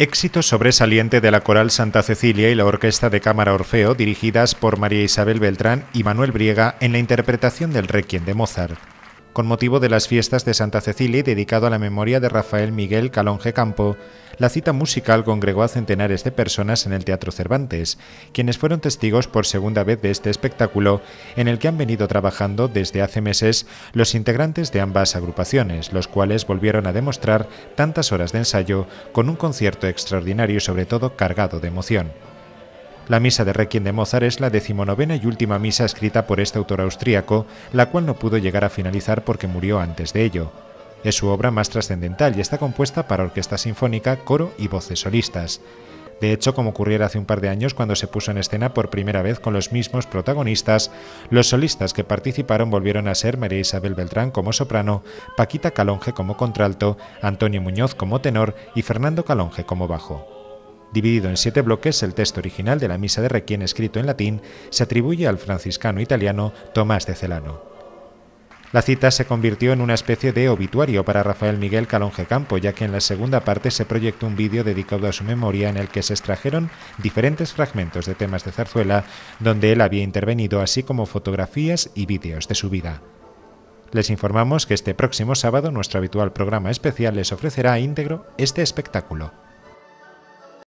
Éxito sobresaliente de la Coral Santa Cecilia y la Orquesta de Cámara Orfeo, dirigidas por María Isabel Beltrán y Manuel Briega en la interpretación del Requiem de Mozart. Con motivo de las fiestas de Santa Cecilia y dedicado a la memoria de Rafael Miguel Calonge Campo, la cita musical congregó a centenares de personas en el Teatro Cervantes, quienes fueron testigos por segunda vez de este espectáculo en el que han venido trabajando desde hace meses los integrantes de ambas agrupaciones, los cuales volvieron a demostrar tantas horas de ensayo con un concierto extraordinario y sobre todo cargado de emoción. La misa de Requiem de Mozart es la decimonovena y última misa escrita por este autor austríaco, la cual no pudo llegar a finalizar porque murió antes de ello. Es su obra más trascendental y está compuesta para orquesta sinfónica, coro y voces solistas. De hecho, como ocurriera hace un par de años cuando se puso en escena por primera vez con los mismos protagonistas, los solistas que participaron volvieron a ser María Isabel Beltrán como soprano, Paquita Calonge como contralto, Antonio Muñoz como tenor y Fernando Calonge como bajo. Dividido en siete bloques, el texto original de la misa de Requiem escrito en latín se atribuye al franciscano italiano Tomás de Celano. La cita se convirtió en una especie de obituario para Rafael Miguel Calonge Campo, ya que en la segunda parte se proyectó un vídeo dedicado a su memoria en el que se extrajeron diferentes fragmentos de temas de zarzuela donde él había intervenido, así como fotografías y vídeos de su vida. Les informamos que este próximo sábado nuestro habitual programa especial les ofrecerá íntegro este espectáculo.